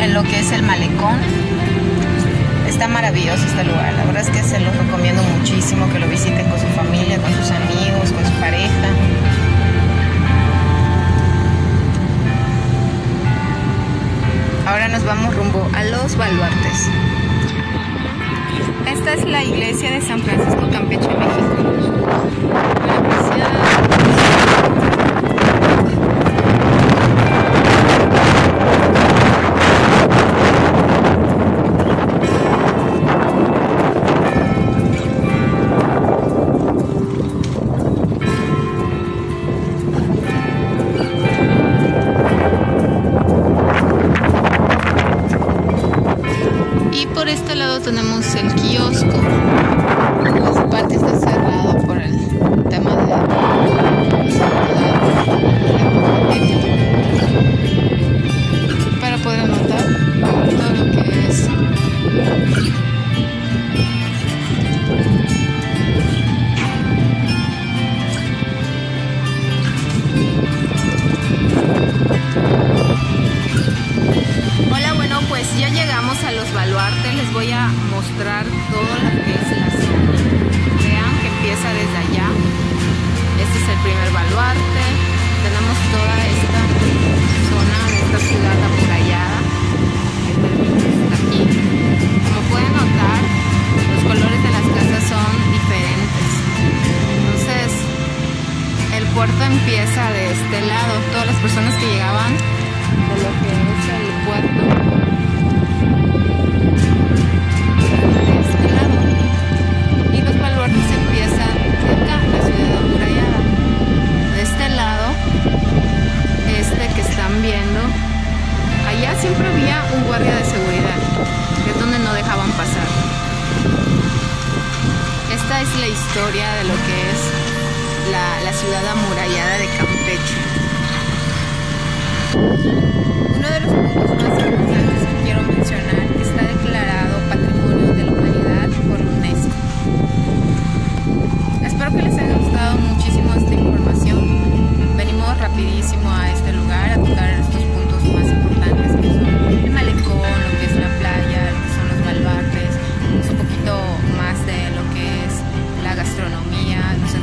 en lo que es el malecón. Está maravilloso este lugar, la verdad es que se los recomiendo muchísimo que lo visiten con su familia, con sus amigos, con su pareja. Ahora nos vamos rumbo a los baluartes. Esta es la iglesia de San Francisco Campeche, México. Baluartes. Les voy a mostrar todo lo que es la zona. Vean que empieza desde allá. Este es el primer baluarte. Tenemos toda esta zona de esta ciudad amurallada que aquí. Como pueden notar, los colores de las casas son diferentes. Entonces, el puerto empieza de este lado. Todas las personas que llegaban la historia de lo que es la, la ciudad amurallada de Campeche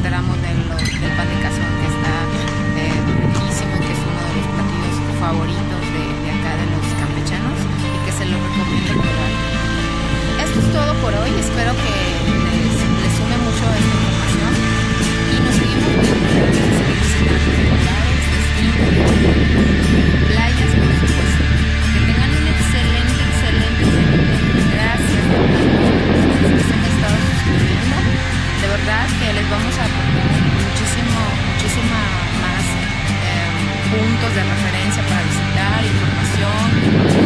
enteramos de lo, del pan de cazón que está eh, riquísimo, que es uno de los platillos favoritos referencia para visitar, información.